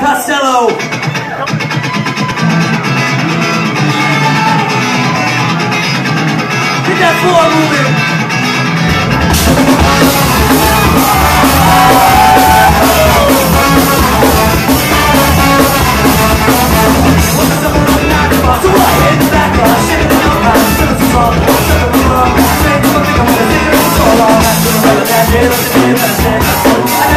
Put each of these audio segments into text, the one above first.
Costello. Get that floor moving. What's up with that? So I hit the back, I shit in your mind. Still too small, still too long. Make them think I'm gonna take it so long. I still have that shit, I'm still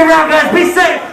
around, guys. Be safe.